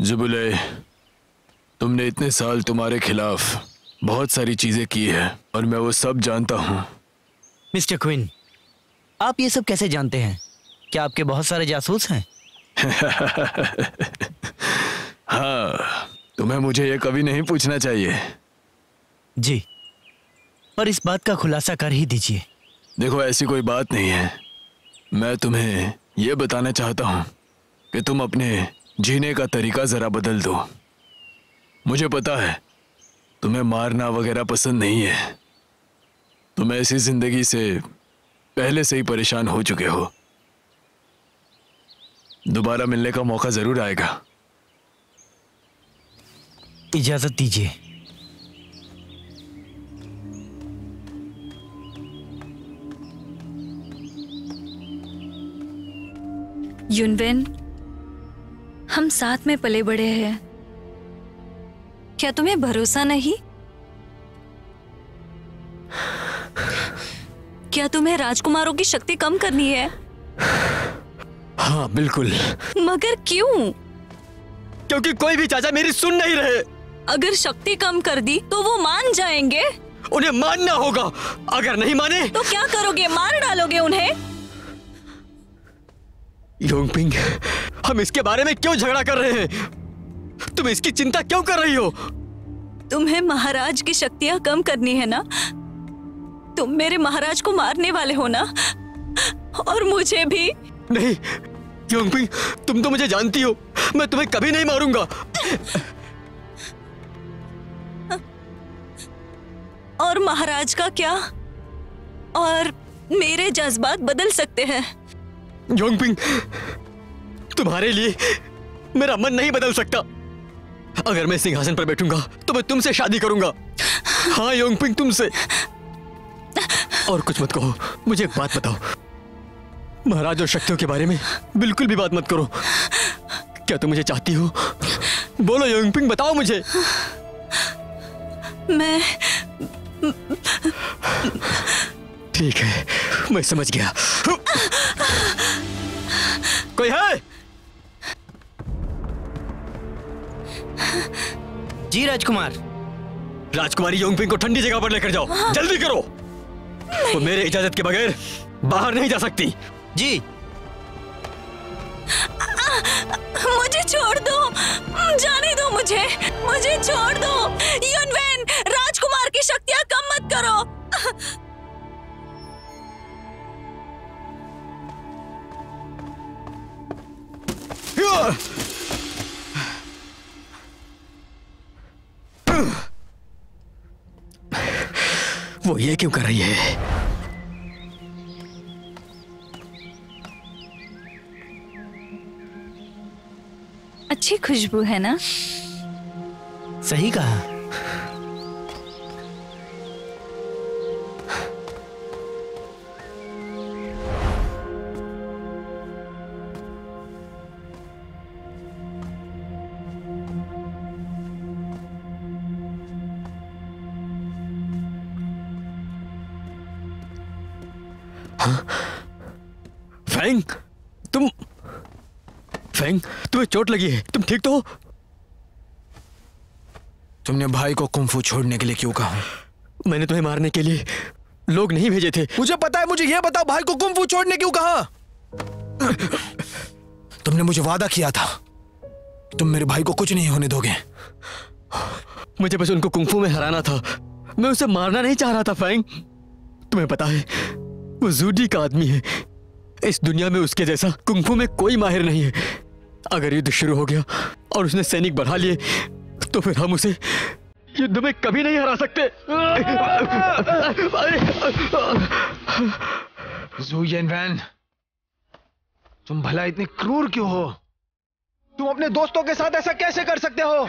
जुबुले तुमने इतने साल तुम्हारे खिलाफ बहुत सारी चीज़ें की है और मैं वो सब जानता हूँ। मिस्टर क्विन आप ये सब कैसे जानते हैं? क्या आपके बहुत सारे जासूस हैं? हाँ तुम्हें मुझे ये कभी नहीं पूछना चाहिए। जी और इस बात का खुलासा कर ही दीजिए। देखो ऐसी कोई बात नहीं है। मैं तुम्हें ये बताना चाहता हूँ कि तुम अपने जीने का तरीका जरा बदल दो। मुझे पता है तुम्हें मारना वगैरह पसंद नहीं है। तुम ऐसी ज़िंदगी से पहले से ही परेशान हो चुके हो। दोबारा मिलने का मौका ज़रूर आएगा। इजाज़त दीजिए। युनवेन हम साथ में पले बड़े हैं। क्या तुम्हें भरोसा नहीं? क्या तुम्हें राजकुमारों की शक्ति कम करनी है? हाँ बिल्कुल। मगर क्यों? क्योंकि कोई भी चाचा मेरी सुन नहीं रहे। अगर शक्ति कम कर दी तो वो मान जाएँगे। उन्हें मानना होगा। अगर नहीं माने तो क्या करोगे? मार डालोगे उन्हें? योंगपिंग हम इसके बारे में क्यों झगड़ा कर रहे हैं? तुम इसकी चिंता क्यों कर रही हो? तुम्हें महाराज की शक्तियाँ कम करनी है ना? तुम मेरे महाराज को मारने वाले हो ना? और मुझे भी। नहीं योंगपिंग तुम तो मुझे जानती हो। मैं तुम्हें कभी नहीं मारूँगा। और महाराज का क्या? और मेरे जज्बात बदल सकते हैं। योंगपिंग तुम्हारे लिए मेरा मन नहीं बदल सकता। अगर मैं सिंहासन पर बैठूँगा तो मैं तुमसे शादी करूँगा। हाँ योंगपिंग तुमसे। और कुछ मत कहो। मुझे एक बात बताओ। महाराज और शक्तियों के बारे में बिल्कुल भी बात मत करो। क्या तुम मुझे चाहती हो? बोलो योंगपिंग बताओ मुझे। मैं ठीक है मैं समझ गया। कोई है? जी राजकुमार। राजकुमारी योंगपिंग को ठंडी जगह पर लेकर जाओ। जल्दी करो। वो मेरे इजाज़त के बगैर बाहर नहीं जा सकती। जी। मुझे छोड़ दो। जाने दो मुझे। मुझे छोड़ दो। युनवेन राजकुमार की शक्तियाँ कम मत करो। वो ये क्यों कर रही है? अच्छी खुशबू है ना? सही कहा। फैंग तुम फैंग तुम्हें चोट लगी है। तुम ठीक तो हो? तुमने भाई को कुंफू छोड़ने के लिए क्यों कहा? मैंने तुम्हें मारने के लिए लोग नहीं भेजे थे। मुझे पता है मुझे ये बताओ भाई को कुंफू छोड़ने क्यों कहा? तुमने मुझे वादा किया था। तुम मेरे भाई को कुछ नहीं होने दोगे। मुझे बस उनको कुंफू में हराना था। मैं उसे मारना नहीं चाह रहा था फैंग तुम्हें पता है वो जूडी का आदमी है। इस दुनिया में उसके जैसा कुंफू में कोई माहिर नहीं है। अगर युद्ध शुरू हो गया और उसने सैनिक बढ़ा लिए तो फिर हम उसे युद्ध में कभी नहीं हरा सकते। जुयन वैन तुम भला इतने क्रूर क्यों हो? तुम अपने दोस्तों के साथ ऐसा कैसे कर सकते हो?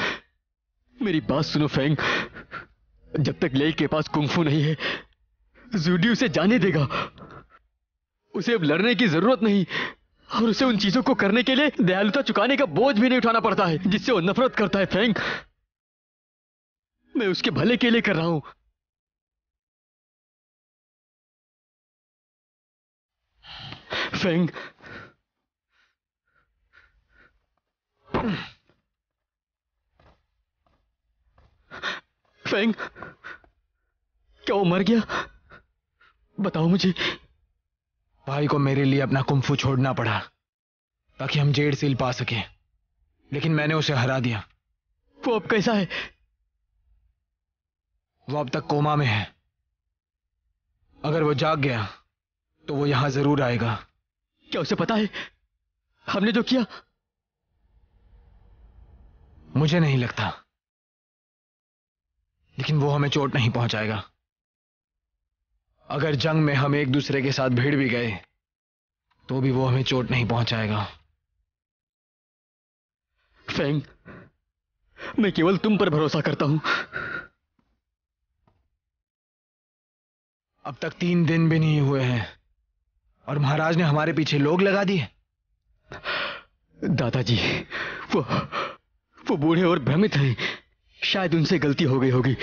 मेरी बात सुनो फैंग। जब तक लेई के पास कुंफू नहीं है जूडी उसे जाने देगा। उसे अब लड़ने की ज़रूरत नहीं। और उसे उन चीज़ों को करने के लिए दयालुता चुकाने का बोझ भी नहीं उठाना पड़ता है, जिससे वो नफरत करता है, फ्रैंक। मैं उसके भले के लिए कर रहा हूँ। फ्रैंक। फ्रैंक, क्या वो मर गया? बताओ मुझे। भाई को मेरे लिए अपना कुंफू छोड़ना पड़ा, ताकि हम जेड सील पा सके। लेकिन मैंने उसे हरा दिया। वो अब कैसा है? वो अब तक कोमा में है। अगर वो जाग गया तो वो यहाँ ज़रूर आएगा। क्या उसे पता है? हमने जो किया, मुझे नहीं लगता। लेकिन वो हमें चोट नहीं पहुंचाएगा। अगर जंग में हम एक दूसरे के साथ भिड़ भी गए तो भी वो हमें चोट नहीं पहुंचाएगा। फेंग मैं केवल तुम पर भरोसा करता हूँ। अब तक तीन दिन भी नहीं हुए हैं और महाराज ने हमारे पीछे लोग लगा दिए। दादाजी वो वो बूढ़े और भ्रमित हैं। शायद उनसे गलती हो गई होगी।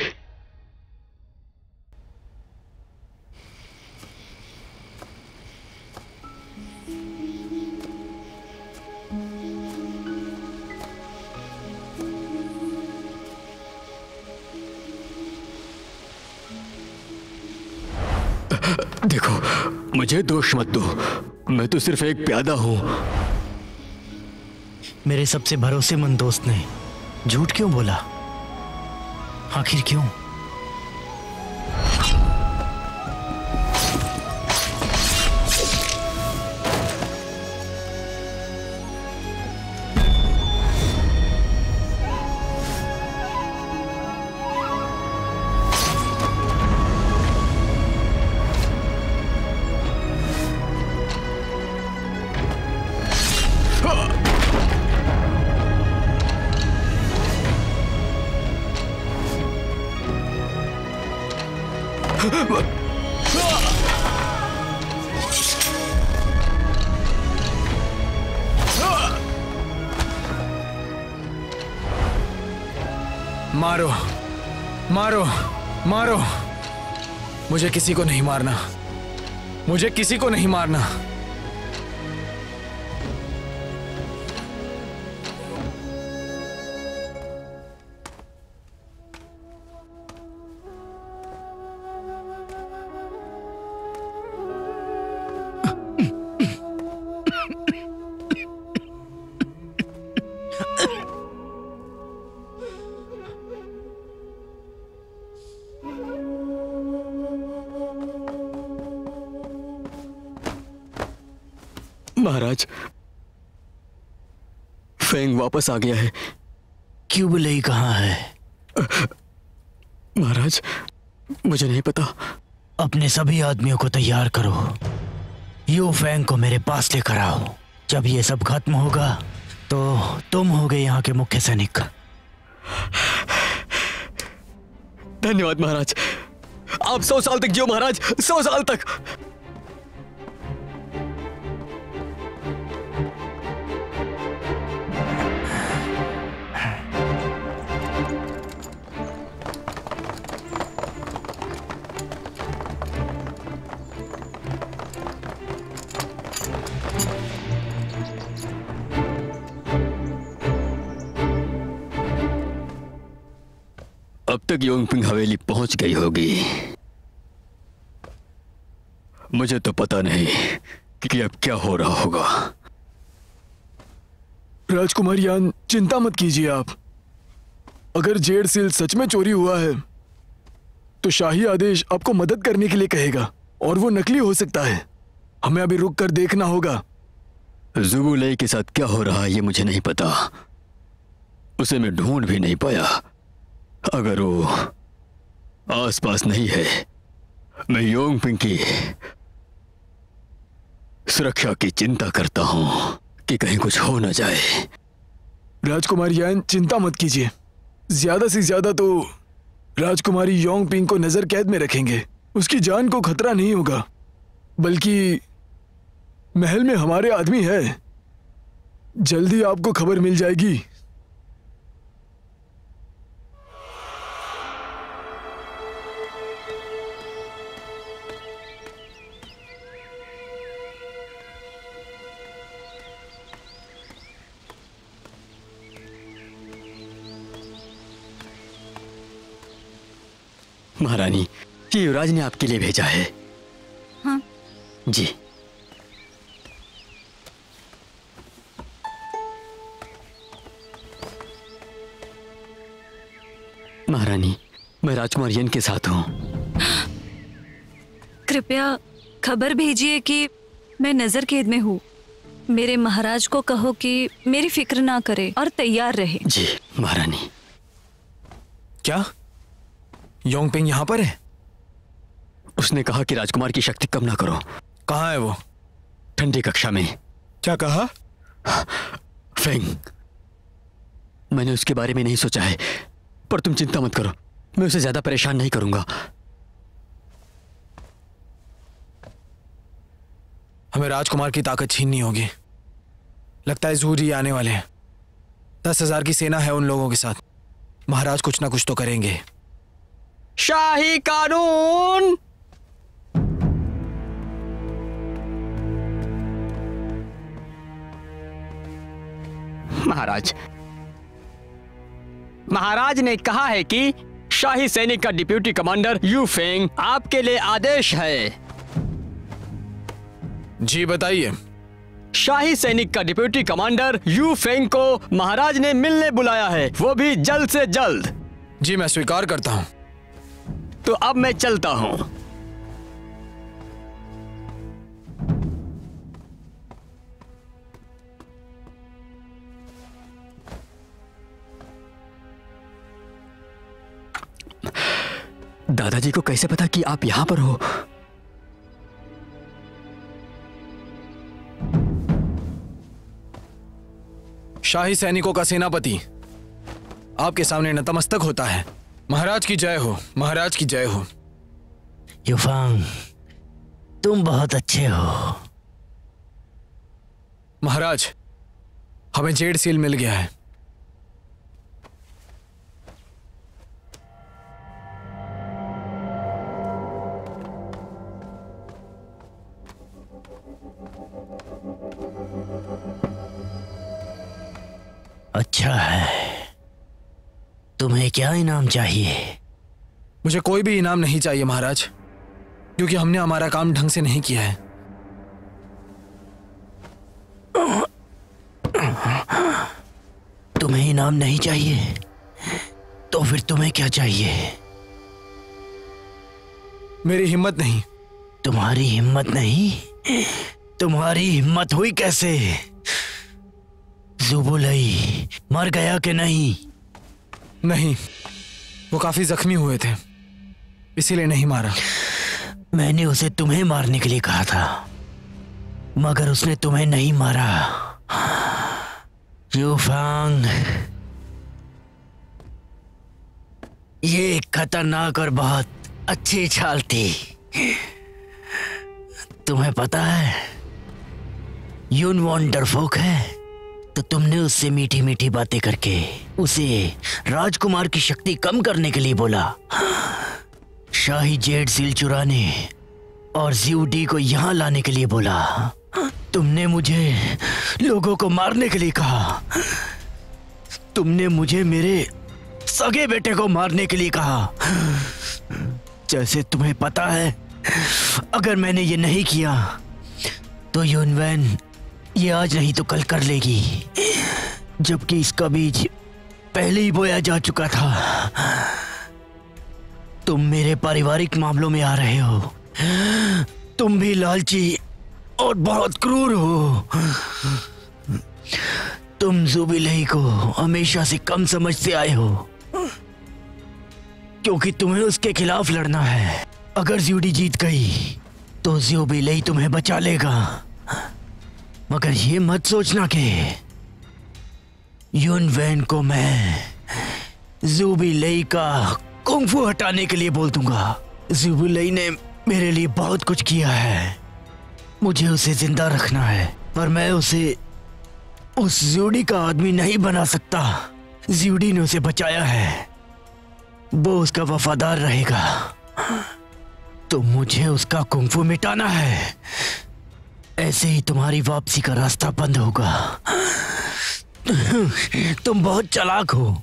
देखो, मुझे दोष मत दो। मैं तो सिर्फ़ एक प्यादा हूँ। मेरे सबसे भरोसेमंद दोस्त ने झूठ क्यों बोला? आखिर क्यों? मारो मारो मारो। मुझे किसी को नहीं मारना। मुझे किसी को नहीं मारना। महाराज। फेंग वापस आ गया है। क्यूबलई कहाँ है? महाराज मुझे नहीं पता। अपने सभी आदमियों को तैयार करो। यू फैंग को मेरे पास लेकर आओ। जब ये सब खत्म होगा तो तुम होगे यहाँ के मुख्य सैनिक। धन्यवाद महाराज। आप सौ साल तक जियो महाराज सौ साल तक। अब तक योंगपिंग हवेली पहुँच गई होगी। मुझे तो पता नहीं कि अब क्या हो रहा होगा। राजकुमार यान चिंता मत कीजिए आप। अगर जेड सील सच में चोरी हुआ है तो शाही आदेश आपको मदद करने के लिए कहेगा और वो नकली हो सकता है। हमें अभी रुक कर देखना होगा। जुबुलई के साथ क्या हो रहा है ये मुझे नहीं पता। उसे मैं ढूंढ भी नहीं पाया। अगर वो आसपास नहीं है, मैं योंगपिंग की सुरक्षा की चिंता करता हूँ कि कहीं कुछ हो ना जाए। राजकुमारी यान, चिंता मत कीजिए। ज़्यादा से ज़्यादा तो राजकुमारी योंग पिंग को नज़र कैद में रखेंगे। उसकी जान को खतरा नहीं होगा, बल्कि महल में हमारे आदमी है। जल्दी आपको खबर मिल जाएगी। महारानी ये युवराज ने आपके लिए भेजा है। हाँ। जी। महारानी मैं राजकुमार यन के साथ हूँ। कृपया खबर भेजिए कि मैं नज़र कैद में हूँ। मेरे महाराज को कहो कि मेरी फ़िक्र ना करे और तैयार रहे। जी महारानी। क्या? योंगपिंग यहाँ पर है? उसने कहा कि राजकुमार की शक्ति कम ना करो। कहाँ है वो? ठंडी कक्षा में। क्या कहा? फेंग मैंने उसके बारे में नहीं सोचा है पर तुम चिंता मत करो मैं उसे ज़्यादा परेशान नहीं करूँगा। हमें राजकुमार की ताकत छीननी होगी। लगता है जूरी आने वाले हैं। दस हज़ार की सेना है उन लोगों के साथ। महाराज कुछ ना कुछ तो करेंगे। शाही कानून। महाराज महाराज ने कहा है कि शाही सैनिक का डिप्यूटी कमांडर यू फेंग आपके लिए आदेश है। जी बताइए। शाही सैनिक का डिप्यूटी कमांडर यू फेंग को महाराज ने मिलने बुलाया है वो भी जल्द से जल्द। जी मैं स्वीकार करता हूँ। तो अब मैं चलता हूँ। दादाजी को कैसे पता कि आप यहाँ पर हो? शाही सैनिकों का सेनापति आपके सामने नतमस्तक होता है। महाराज की जय हो महाराज की जय हो। युफांग तुम बहुत अच्छे हो। महाराज हमें जेड सील मिल गया है। अच्छा है। तुम्हें क्या इनाम चाहिए? मुझे कोई भी इनाम नहीं चाहिए महाराज क्योंकि हमने हमारा काम ढंग से नहीं किया है। तुम्हें इनाम नहीं चाहिए? तो फिर तुम्हें क्या चाहिए? मेरी हिम्मत नहीं। तुम्हारी हिम्मत नहीं? तुम्हारी हिम्मत हुई कैसे? जुबुलई मर गया कि नहीं? नहीं, वो काफ़ी जख्मी हुए थे, इसीलिए नहीं मारा। मैंने उसे तुम्हें मारने के लिए कहा था, मगर उसने तुम्हें नहीं मारा। यूफांग, ये खतरनाक और बहुत अच्छी चाल थी। तुम्हें पता है, यून वॉन डरफोक है। तो तुमने उससे मीठी मीठी बातें करके उसे राजकुमार की शक्ति कम करने के लिए बोला। शाही जेड सील चुराने और जीवडी को यहाँ लाने के लिए बोला। तुमने मुझे लोगों को मारने के लिए कहा। तुमने मुझे मेरे सगे बेटे को मारने के लिए कहा। जैसे तुम्हें पता है, अगर मैंने ये नहीं किया तो यूनवैन ये आज नहीं तो कल कर लेगी। जबकि इसका बीज पहले ही बोया जा चुका था। तुम मेरे पारिवारिक मामलों में आ रहे हो। तुम भी लालची और बहुत क्रूर हो। तुम जुबिलही को हमेशा से कम समझते आए हो। क्योंकि तुम्हें उसके खिलाफ लड़ना है। अगर ज्यूडी जीत गई तो ज्यूबिलही तुम्हें बचा लेगा। मगर ये मत सोचना कि यून वैन को मैं जुबिलही का कुंफू हटाने के लिए बोल दूँगा। जूबी लई ने मेरे लिए बहुत कुछ किया है। मुझे उसे ज़िंदा रखना है, पर मैं उसे उस ज्यूडी का आदमी नहीं बना सकता। ज्यूडी ने उसे बचाया है। वो उसका वफादार रहेगा। तो मुझे उसका कुंफू मिटाना है। ऐसे ही तुम्हारी वापसी का रास्ता बंद होगा। तुम बहुत चालाक हो,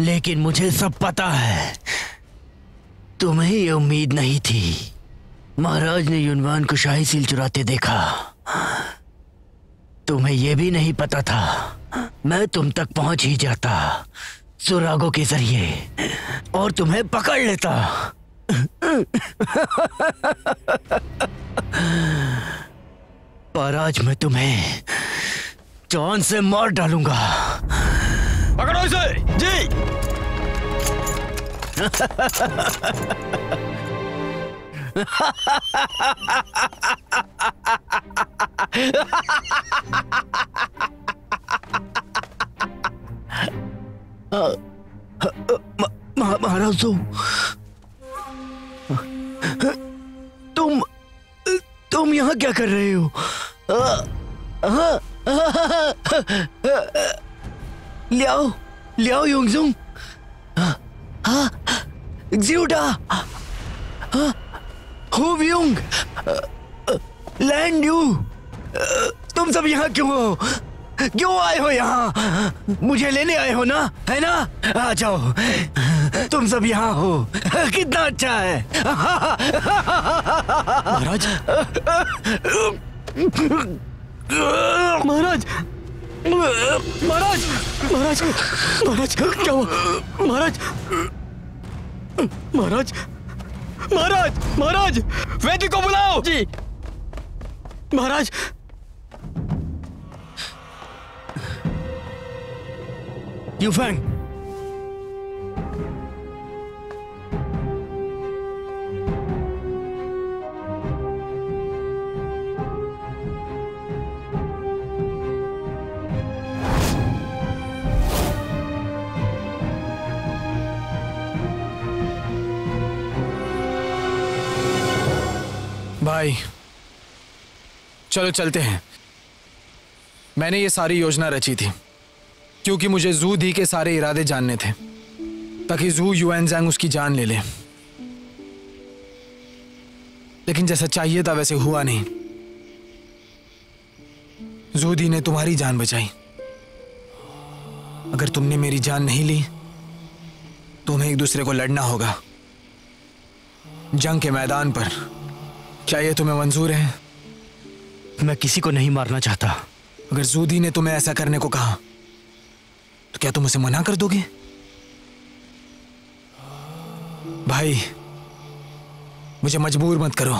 लेकिन मुझे सब पता है। तुम्हें ये उम्मीद नहीं थी। महाराज ने युनवान को शाही सील चुराते देखा। तुम्हें यह भी नहीं पता था, मैं तुम तक पहुँच ही जाता, सुरागों के ज़रिए, और तुम्हें पकड़ लेता। पर आज मैं तुम्हें जान से मार डालूँगा। पकड़ो इसे! जी! महाराज तो तुम तुम यहाँ क्या कर रहे हो? योंगजुंग। जियोडा होव्युंग लैंड यू। तुम सब यहाँ क्यों हो? क्यों आए हो यहाँ? मुझे लेने आए हो ना? है ना? आ जाओ। तुम सब यहाँ हो। कितना अच्छा है। महाराज। महाराज महाराज महाराज महाराज क्या हुआ? महाराज महाराज महाराज महाराज वैद्य को बुलाओ। जी। महाराज। यूफैंग भाई चलो चलते हैं। मैंने ये सारी योजना रची थी, क्योंकि मुझे जू दी के सारे इरादे जानने थे, ताकि जू युएन जैंग उसकी जान ले ले। लेकिन जैसा चाहिए था वैसे हुआ नहीं। जूदी ने तुम्हारी जान बचाई। अगर तुमने मेरी जान नहीं ली तो हमें एक दूसरे को लड़ना होगा। जंग के मैदान पर क्या यह तुम्हें मंजूर है? मैं किसी को नहीं मारना चाहता। अगर जूदी ने तुम्हें ऐसा करने को कहा तो क्या तुम उसे मना कर दोगे? भाई, मुझे मजबूर मत करो।